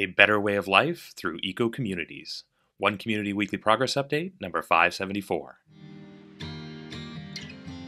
A Better Way of Life Through Eco Communities. One Community Weekly Progress Update, number 574.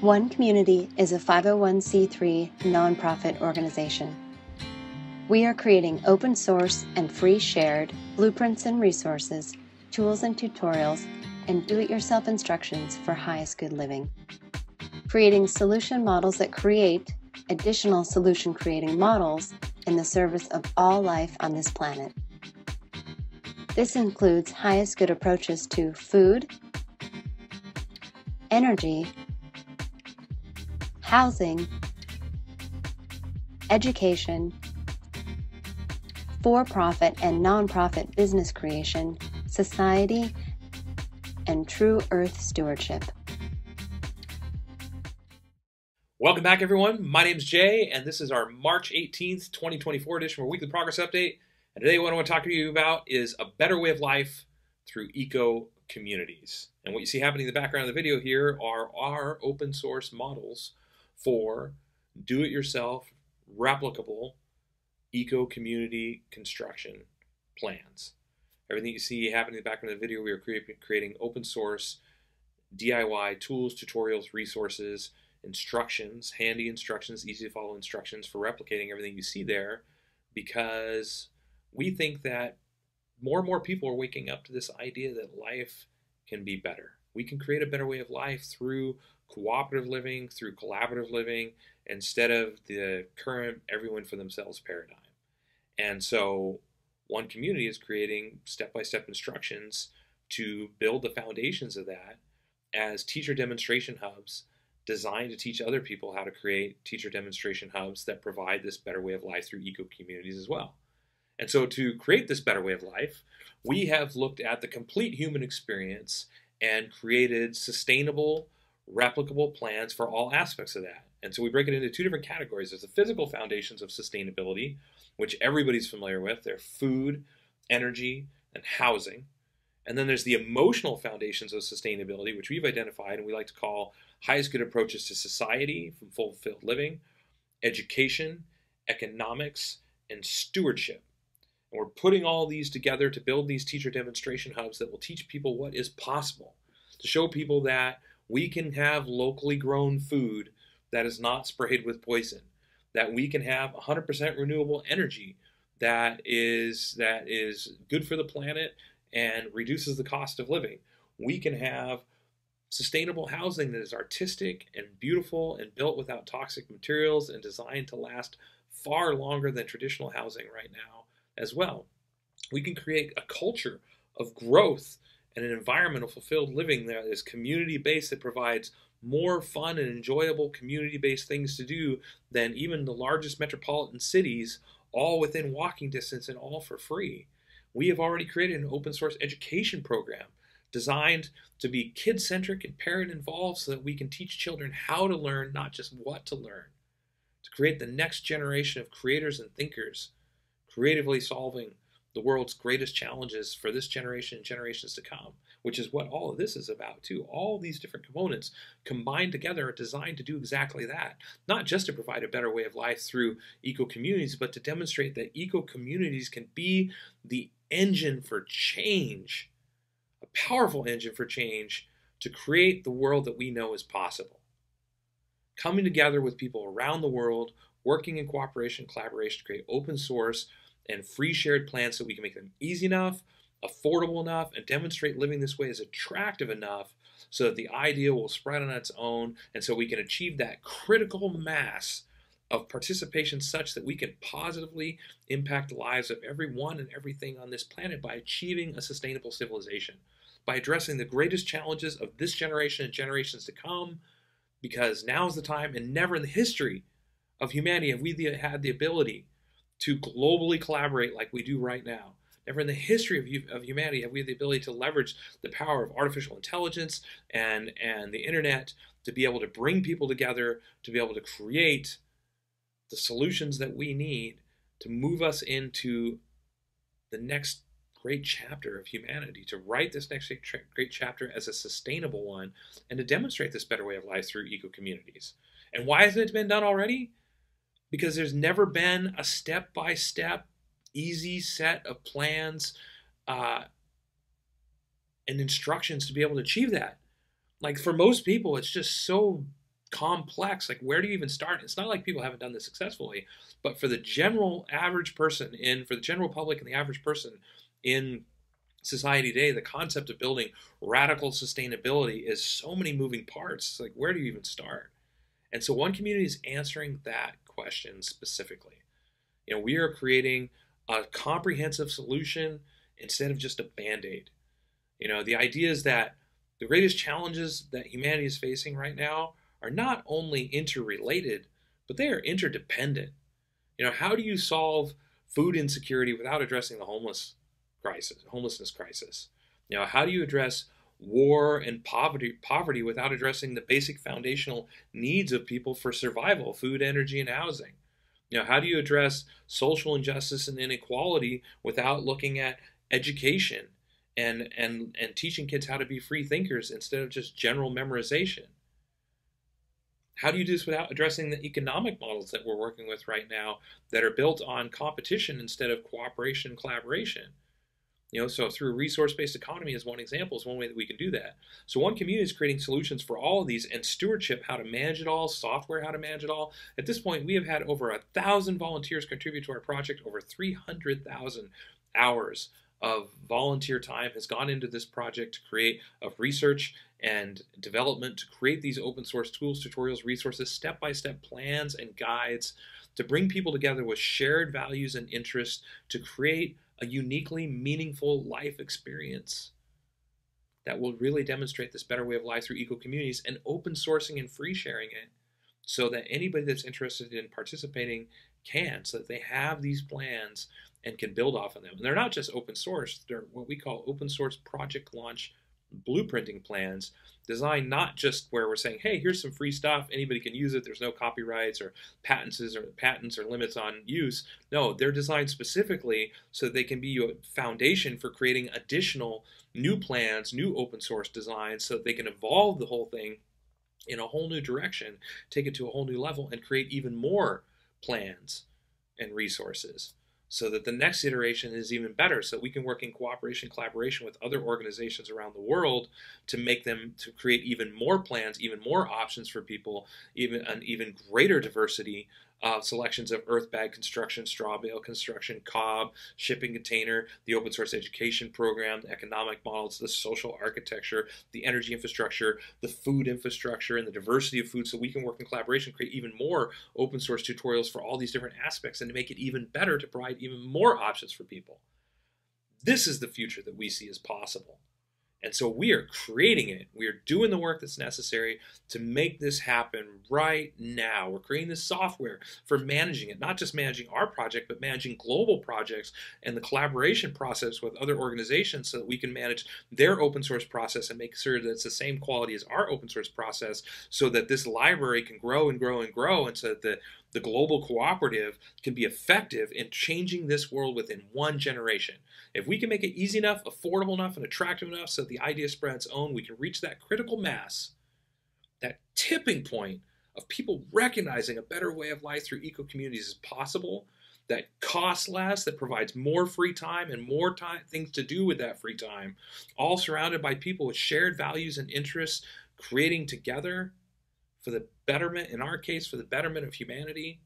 One Community is a 501c3 nonprofit organization. We are creating open source and free shared blueprints and resources, tools and tutorials, and do it yourself instructions for highest good living. Creating solution models that create additional solution creating models in the service of all life on this planet. This includes highest good approaches to food, energy, housing, education, for profit and nonprofit business creation, society, and true earth stewardship. Welcome back, everyone. My name is Jay, and this is our March 18th, 2024 edition of our Weekly Progress Update. And today, what I want to talk to you about is a better way of life through eco communities. And what you see happening in the background of the video here are our open source models for do it yourself, replicable eco community construction plans. Everything you see happening in the background of the video, we are creating open source DIY tools, tutorials, resources instructions, handy instructions, easy to follow instructions for replicating everything you see there because we think that more and more people are waking up to this idea that life can be better. We can create a better way of life through cooperative living, through collaborative living, instead of the current everyone for themselves paradigm. And so, one community is creating step by step instructions to build the foundations of that as teacher demonstration hubs designed to teach other people how to create teacher demonstration hubs that provide this better way of life through eco communities as well. And so, to create this better way of life, we have looked at the complete human experience and created sustainable, replicable plans for all aspects of that. And so, we break it into two different categories there's the physical foundations of sustainability, which everybody's familiar with they're food, energy, and housing. And then there's the emotional foundations of sustainability, which we've identified and we like to call highest good approaches to society from fulfilled living, education, economics, and stewardship. And we're putting all these together to build these teacher demonstration hubs that will teach people what is possible, to show people that we can have locally grown food that is not sprayed with poison, that we can have 100% renewable energy that is that is good for the planet and reduces the cost of living. We can have sustainable housing that is artistic and beautiful and built without toxic materials and designed to last far longer than traditional housing right now as well. We can create a culture of growth and an environment of fulfilled living that is community based that provides more fun and enjoyable community based things to do than even the largest metropolitan cities, all within walking distance and all for free. We have already created an open source education program designed to be kid centric and parent involved so that we can teach children how to learn, not just what to learn. To create the next generation of creators and thinkers, creatively solving the world's greatest challenges for this generation and generations to come, which is what all of this is about, too. All these different components combined together are designed to do exactly that. Not just to provide a better way of life through eco communities, but to demonstrate that eco communities can be the engine for change a powerful engine for change to create the world that we know is possible. Coming together with people around the world, working in cooperation, collaboration to create open source and free shared plans so we can make them easy enough, affordable enough, and demonstrate living this way is attractive enough so that the idea will spread on its own and so we can achieve that critical mass of participation such that we can positively impact the lives of everyone and everything on this planet by achieving a sustainable civilization, by addressing the greatest challenges of this generation and generations to come, because now is the time and never in the history of humanity have we had the ability to globally collaborate like we do right now. Never in the history of, of humanity have we had the ability to leverage the power of artificial intelligence and, and the internet to be able to bring people together, to be able to create the solutions that we need to move us into the next great chapter of humanity, to write this next great chapter as a sustainable one, and to demonstrate this better way of life through eco communities. And why hasn't it been done already? Because there's never been a step by step easy set of plans uh, and instructions to be able to achieve that. Like for most people, it's just so complex. Like, where do you even start? It's not like people haven't done this successfully, but for the general average person, in for the general public and the average person in society today, the concept of building radical sustainability is so many moving parts. It's like, where do you even start? And so, one community is answering that question specifically. You know, we are creating a comprehensive solution instead of just a band aid. You know, the idea is that the greatest challenges that humanity is facing right now are not only interrelated, but they are interdependent. You know, how do you solve food insecurity without addressing the homeless crisis, homelessness crisis? You know, how do you address war and poverty poverty without addressing the basic foundational needs of people for survival, food, energy, and housing? You know, how do you address social injustice and inequality without looking at education and and and teaching kids how to be free thinkers instead of just general memorization? How do you do this without addressing the economic models that we're working with right now that are built on competition instead of cooperation and collaboration? You know, so through resource-based economy is one example, is one way that we can do that. So one community is creating solutions for all of these and stewardship, how to manage it all, software, how to manage it all. At this point, we have had over a thousand volunteers contribute to our project, over 300,000 hours of volunteer time has gone into this project to create of research and development to create these open source tools, tutorials, resources, step by step plans and guides to bring people together with shared values and interests to create a uniquely meaningful life experience that will really demonstrate this better way of life through eco communities and open sourcing and free sharing it so that anybody that's interested in participating can, so that they have these plans and can build off of them. And they're not just open source, they're what we call open source project launch blueprinting plans designed not just where we're saying, hey, here's some free stuff, anybody can use it, there's no copyrights or patents or patents or limits on use. No, they're designed specifically so they can be a foundation for creating additional new plans, new open source designs, so they can evolve the whole thing in a whole new direction, take it to a whole new level, and create even more plans and resources so that the next iteration is even better so we can work in cooperation collaboration with other organizations around the world to make them to create even more plans even more options for people even an even greater diversity uh, selections of earth bag construction, straw bale construction, cob, shipping container, the open source education program, the economic models, the social architecture, the energy infrastructure, the food infrastructure, and the diversity of food so we can work in collaboration, create even more open source tutorials for all these different aspects and to make it even better to provide even more options for people. This is the future that we see as possible. And so we are creating it. We are doing the work that's necessary to make this happen right now. We're creating the software for managing it, not just managing our project, but managing global projects and the collaboration process with other organizations so that we can manage their open source process and make sure that it's the same quality as our open source process so that this library can grow and grow and grow and so that the the global cooperative can be effective in changing this world within one generation. If we can make it easy enough, affordable enough, and attractive enough so the idea spreads own, we can reach that critical mass, that tipping point of people recognizing a better way of life through eco communities is possible, that costs less, that provides more free time and more time things to do with that free time, all surrounded by people with shared values and interests, creating together for the betterment, in our case, for the betterment of humanity,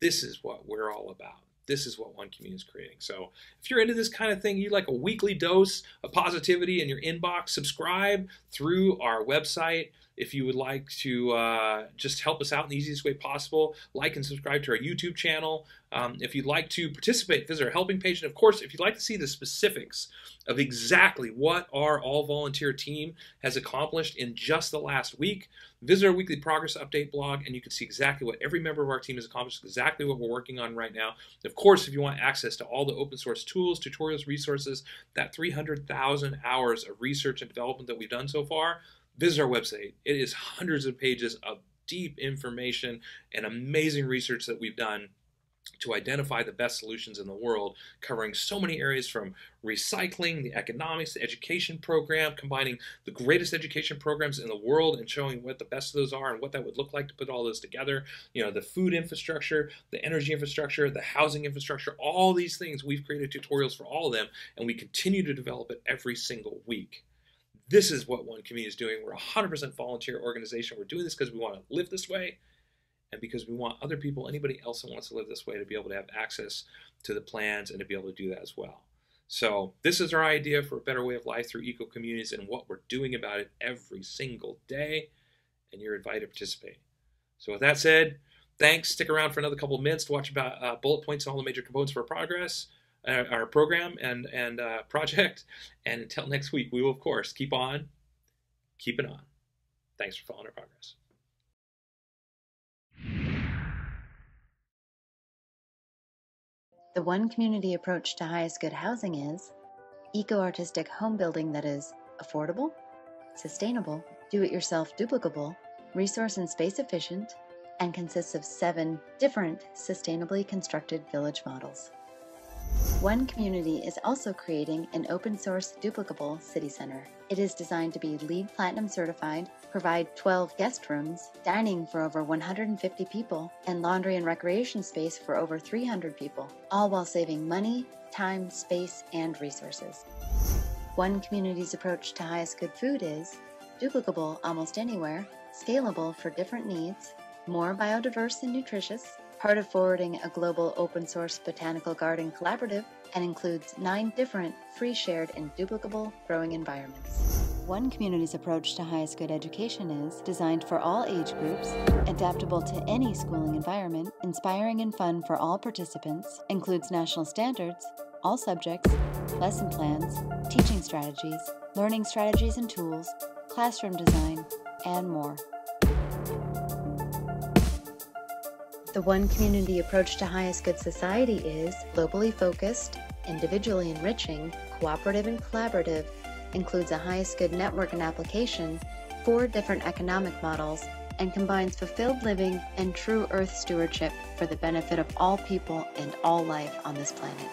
this is what we're all about. This is what One Community is creating. So if you're into this kind of thing, you like a weekly dose of positivity in your inbox, subscribe through our website. If you would like to uh, just help us out in the easiest way possible, like and subscribe to our YouTube channel. Um, if you'd like to participate, visit our helping page. And of course, if you'd like to see the specifics of exactly what our all volunteer team has accomplished in just the last week, visit our weekly progress update blog and you can see exactly what every member of our team has accomplished, exactly what we're working on right now. Of course, if you want access to all the open source tools, tutorials, resources, that 300,000 hours of research and development that we've done so far, visit our website. It is hundreds of pages of deep information and amazing research that we've done to identify the best solutions in the world, covering so many areas from recycling, the economics, the education program, combining the greatest education programs in the world and showing what the best of those are and what that would look like to put all those together. You know, the food infrastructure, the energy infrastructure, the housing infrastructure, all these things, we've created tutorials for all of them, and we continue to develop it every single week. This is what One Community is doing. We're a 100% volunteer organization. We're doing this because we want to live this way and because we want other people, anybody else that wants to live this way, to be able to have access to the plans and to be able to do that as well. So, this is our idea for a better way of life through eco communities and what we're doing about it every single day. And you're invited to participate. So, with that said, thanks. Stick around for another couple of minutes to watch about uh, bullet points on all the major components for progress, our program and and uh, project. And until next week, we will of course keep on, keep it on. Thanks for following our progress. The one community approach to highest good housing is eco artistic home building that is affordable, sustainable, do it yourself duplicable, resource and space efficient, and consists of seven different sustainably constructed village models. One Community is also creating an open source duplicable city center. It is designed to be LEED Platinum certified, provide 12 guest rooms, dining for over 150 people, and laundry and recreation space for over 300 people, all while saving money, time, space, and resources. One Community's approach to highest good food is duplicable almost anywhere, scalable for different needs, more biodiverse and nutritious, part of forwarding a global open source botanical garden collaborative and includes nine different free shared and duplicable growing environments. One community's approach to highest good education is designed for all age groups, adaptable to any schooling environment, inspiring and fun for all participants, includes national standards, all subjects, lesson plans, teaching strategies, learning strategies and tools, classroom design, and more. The One Community approach to highest good society is globally focused, individually enriching, cooperative and collaborative, includes a highest good network and application, four different economic models, and combines fulfilled living and true earth stewardship for the benefit of all people and all life on this planet.